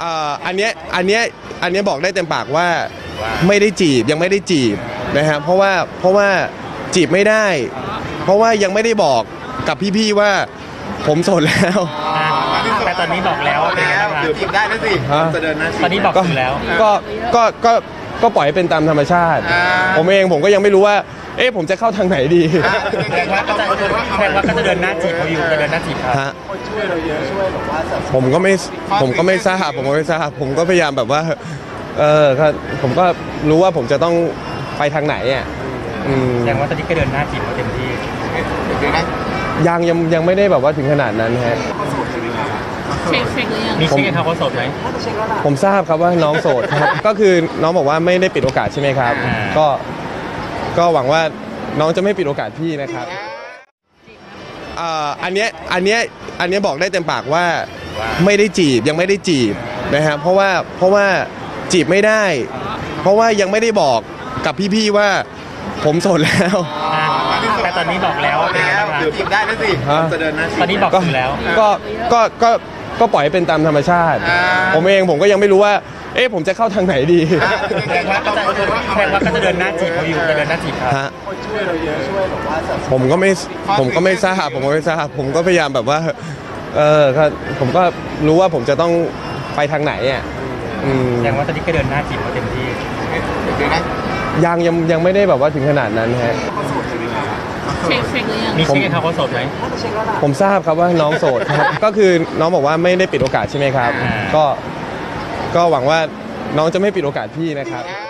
เอ่ออันเนี้ยอันเนี้ยอันเนี้ยบอกได้เต็มปากว่าไม่ได้จีบยังไม่ได้จีบนะฮะเพราะว่าเพราะว่าจีบไม่ได้ เพราะว่ายังไม่ได้บอกกับพี่ๆว่าผมโสดแล้วอะแต่ตอนนี้บอกแล้วว่าเป็นไงบ้างเดี๋ยวคะจีบได้นะสิฮะจะเดินหน้าตอนนี้บอกก็อยู่แล้ว ก็ก็ก็ ก็ปล่อยให้เป็นตามธรรมชาติ อ่า ผมเองผมก็ยังไม่รู้ว่า เอ๊ะผมจะเข้าทางไหนดีแสดงว่าก็จะแสดงว่าก็จะเดินหน้าจีบเขาอยู่จะเดินหน้าจีบเขาฮะผมก็ไม่ผมก็ไม่ทราบผมก็ไม่ทราบผมก็พยายามแบบว่าเออก็ผมก็รู้ว่าผมจะต้องไปทางไหนอะอืม แสดงว่าตอนนี้ก็เดินหน้าจีบเขาเต็มที่เดี๋ยวนะยังยังยังไม่ได้แบบว่าถึงขนาดนั้นฮะ เช็คเช็คหรือยังมีเช็คให้เขาเขาโสดไหม ผมทราบครับว่าน้องโสดครับ ก็คือน้องบอกว่าไม่ได้ปิดโอกาสใช่ไหมครับ อ่า ก็ก็หวังว่าน้องจะไม่ปิดโอกาสพี่นะครับเอ่ออันเนี้ยอันเนี้ยอันเนี้ยบอกได้เต็มปากว่าไม่ได้จีบยังไม่ได้จีบนะฮะเพราะว่าเพราะว่าจีบไม่ได้ เพราะว่ายังไม่ได้บอกกับพี่ๆว่า ผมโสดแล้วอะแต่ตอนนี้บอกแล้วว่าเป็นไงบ้างคะเดี๋ยวจีบได้นะสิฮะ จะเดินหน้าตอนนี้บอกอยู่แล้ว ก็ก็ก็ ก็ปล่อยให้เป็นตามธรรมชาติ อ่า ผมเองผมก็ยังไม่รู้ว่า เอ๊ะผมจะเข้าทางไหนดี แสดงว่าก็จะแสดงว่าก็จะเดินหน้าจีบเขาอยู่จะเดินหน้าจีบเขา ฮะผมก็ไม่ผมก็ไม่ทราบผมก็ไม่ทราบผมก็พยายามแบบว่า เออก็ผมก็รู้ว่าผมจะต้องไปทางไหนอะอืมแสดงว่าตอนนี้ก็เดินหน้าจีบเขาเต็มที่เดี๋ยวนะยังยังยังไม่ได้แบบว่าถึงขนาดนั้นฮะ เช็คเช็คหรือยังมีเช็คให้เขาเขาโสดไหม ผมทราบครับว่าน้องโสดครับ ก็คือน้องบอกว่าไม่ได้ปิดโอกาสใช่ไหมครับ อ่า ก็ก็หวังว่าน้องจะไม่ปิดโอกาสพี่นะครับอ่า